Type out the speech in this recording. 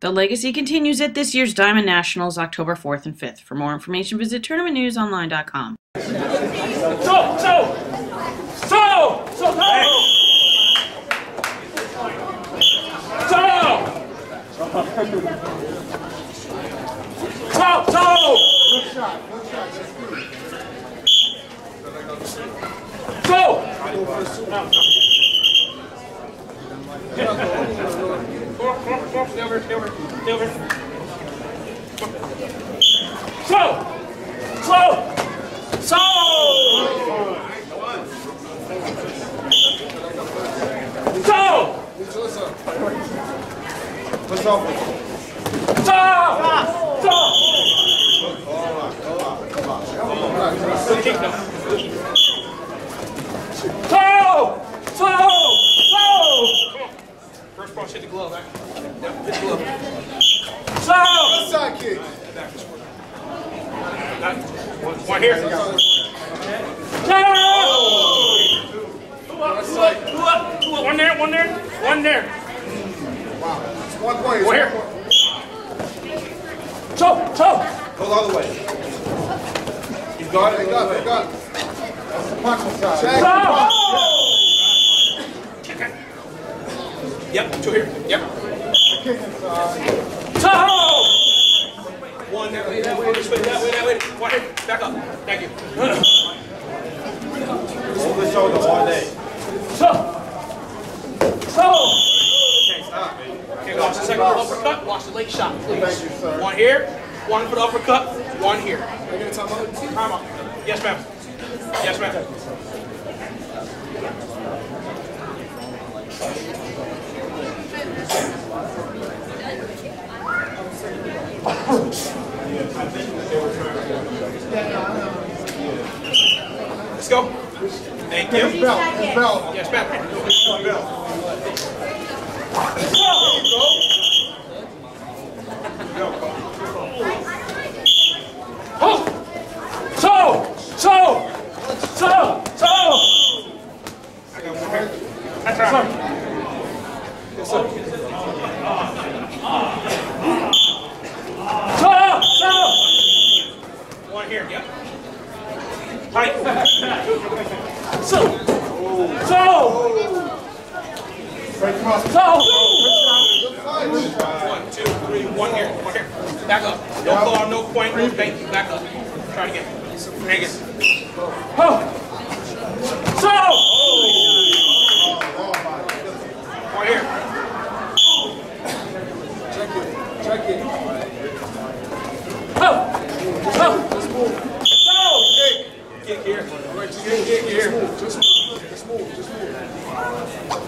The legacy continues at this year's Diamond Nationals, October 4th and 5th. For more information, visit tournamentnewsonline.com. So, so, so, so, so. So, so. Good shot. Good shot. Go! Stay over, stay over, stay over. Slow! Slow! Slow! First ball, hit the glove. Yeah, hit the glove. Slow! Side kick. One, one here. One there, one there, one there. Wow. One point. Here. one point. So, so. Go the other way. He's got it. got it. Got it. That's the punching side. Check. Slow! Yep, two here. Yep. So! One there. Wait, that way, this way, that way, that way. Back up. Thank you. Over the shoulder all day. So! So! Okay, watch the second uppercut. Watch the leg shot, please. Thank you, sir. One here. One for the uppercut. One here. Time out. Yes, ma'am. Yes, ma'am. Let's go. Thank His you. belt. His belt. Yes, ma'am. Oh! So! So! So! So! That's right. Yes, sir. So! So! One here, yep. Tight. So! So! So! One, two, three, one here, one here. Back up. No ball, no point, no bank. Back up. Try it again. It. Oh. So! One here. Check it. Check it. Oh. Oh. So! Kick. Kick here. Right, just move. Kick here. Just move. Just move. Just move.